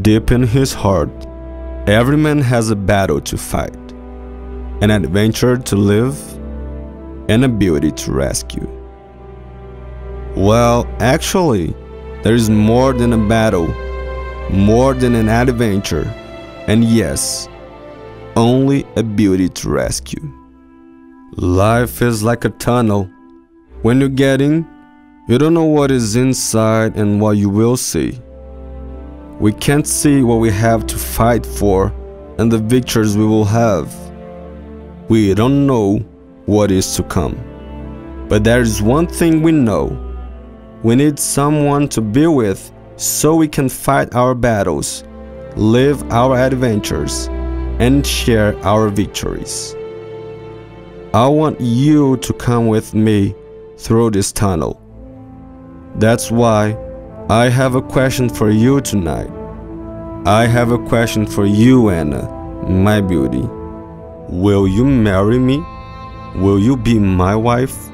Deep in his heart, every man has a battle to fight, an adventure to live, and a beauty to rescue. Well, actually, there is more than a battle, more than an adventure, and yes, only a beauty to rescue. Life is like a tunnel. When you get in, you don't know what is inside and what you will see. We can't see what we have to fight for and the victories we will have. We don't know what is to come. But there is one thing we know. We need someone to be with so we can fight our battles, live our adventures, and share our victories. I want you to come with me through this tunnel. That's why I have a question for you tonight. I have a question for you, Ana, my beauty. Will you marry me? Will you be my wife?